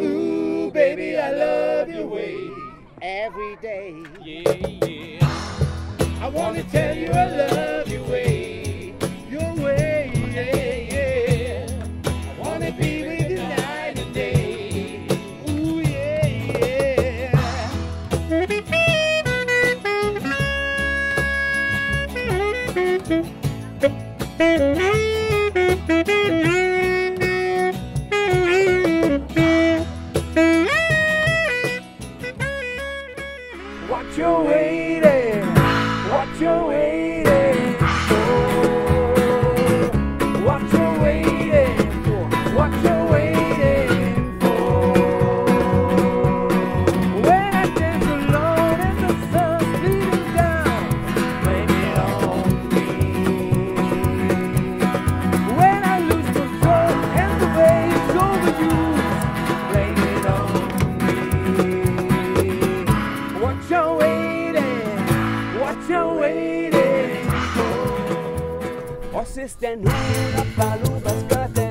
Ooh, baby, I love your way every day. Yeah, yeah. I want to tell you I love your way, your way. Yeah, yeah. I want to be with you night and day. Ooh, yeah, yeah. What you waiting? What you waiting? understand who the follow was